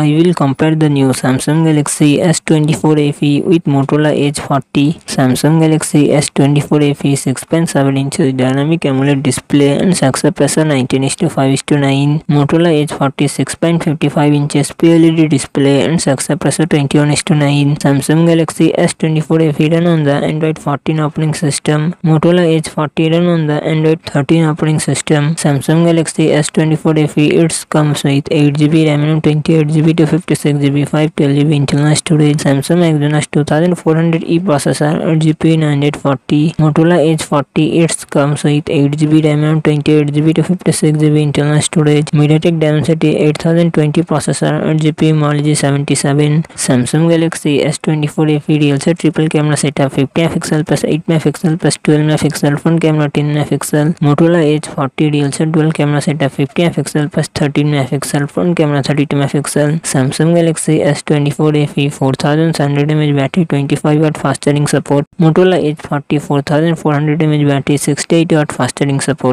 I will compare the new Samsung Galaxy S24 FE with Motorola Edge 40. Samsung Galaxy S24 FE 6.7 inches dynamic AMOLED display and success pressure 19 is to 5 is to 9. Motorola Edge 40 6.55 inches PLED display and success pressure 21 is to 9. Samsung Galaxy S24 FE run on the Android 14 operating system. Motorola Edge 40 run on the Android 13 operating system. Samsung Galaxy S24 FE it comes with 8GB RAM and 28GB to 56GB 512GB internal storage Samsung Exynos 2400E processor eight GB nine Motorola H forty एट्स कम सहित eight GB RAM twenty eight GB two fifty six GB internal storage MediaTek Dimensity eight thousand twenty processor eight GB मॉलजी seventy seven Samsung Galaxy S twenty four L से triple camera setup fifty F pixel plus eight megapixel plus twelve megapixel front camera ten megapixel Motorola H forty real से twelve camera setup fifty F pixel plus thirteen megapixel front camera thirty two megapixel Samsung Galaxy S twenty four A four thousand hundred M H battery twenty five watt fast charging support support. Motorola Edge 40 4400 mAh battery 68 watt fast charging support